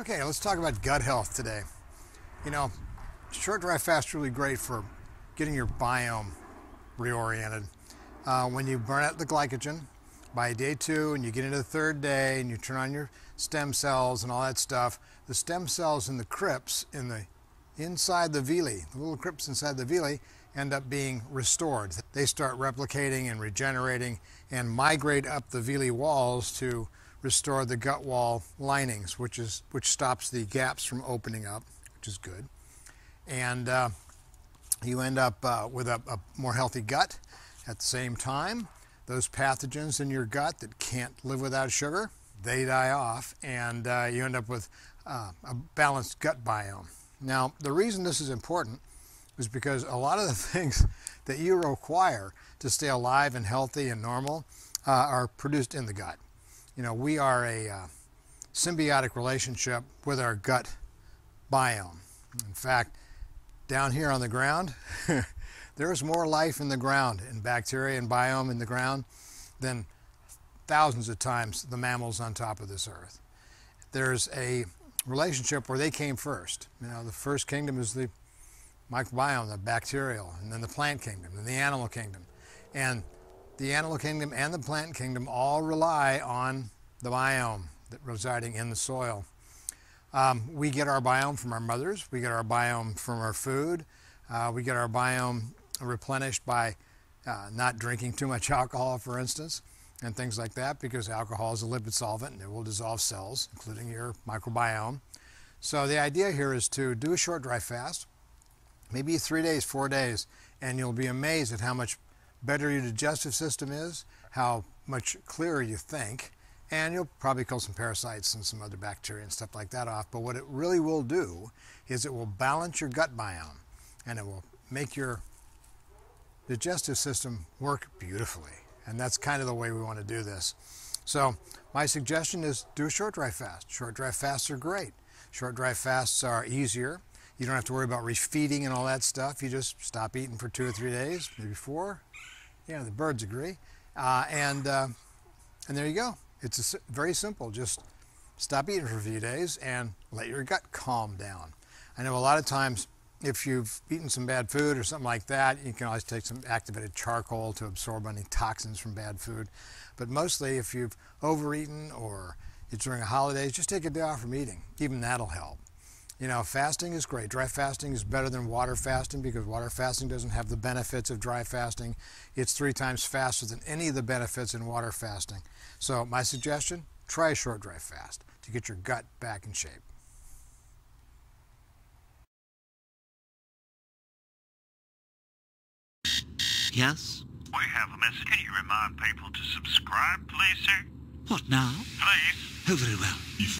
Okay, let's talk about gut health today. You know, short dry fast really great for getting your biome reoriented. Uh, when you burn out the glycogen by day two and you get into the third day and you turn on your stem cells and all that stuff, the stem cells in the crypts in the inside the villi, the little crypts inside the villi, end up being restored. They start replicating and regenerating and migrate up the villi walls to restore the gut wall linings, which is which stops the gaps from opening up, which is good. And uh, you end up uh, with a, a, more healthy gut. At the same time, those pathogens in your gut that can't live without sugar, they die off, and uh, you end up with uh, a balanced gut biome. Now, the reason this is important is because a lot of the things that you require to stay alive and healthy and normal uh, are produced in the gut you know, we are a uh, symbiotic relationship with our gut biome. In fact, down here on the ground, there's more life in the ground and bacteria and biome in the ground than thousands of times the mammals on top of this earth. There's a relationship where they came first. You know, the first kingdom is the microbiome, the bacterial, and then the plant kingdom, and the animal kingdom. And the animal kingdom and the plant kingdom all rely on the biome that residing in the soil. Um, we get our biome from our mothers. We get our biome from our food. Uh, we get our biome replenished by uh, not drinking too much alcohol, for instance, and things like that, because alcohol is a lipid solvent and it will dissolve cells, including your microbiome. So the idea here is to do a short dry fast, maybe three days, four days, and you'll be amazed at how much better your digestive system is, how much clearer you think, and you'll probably kill some parasites and some other bacteria and stuff like that off. But what it really will do is it will balance your gut biome and it will make your digestive system work beautifully. And that's kind of the way we want to do this. So my suggestion is do a short dry fast. Short dry fasts are great. Short dry fasts are easier. You don't have to worry about refeeding and all that stuff. You just stop eating for two or three days, maybe four, yeah, the birds agree. Uh, and, uh, and there you go. It's very simple. Just stop eating for a few days and let your gut calm down. I know a lot of times if you've eaten some bad food or something like that, you can always take some activated charcoal to absorb any toxins from bad food. But mostly if you've overeaten or it's during the holidays, just take a day off from eating. Even that'll help. You know, fasting is great. Dry fasting is better than water fasting because water fasting doesn't have the benefits of dry fasting. It's three times faster than any of the benefits in water fasting. So, my suggestion try a short dry fast to get your gut back in shape. Yes? We have a message. Can you remind people to subscribe, please, sir? What now? Please. Oh, very well.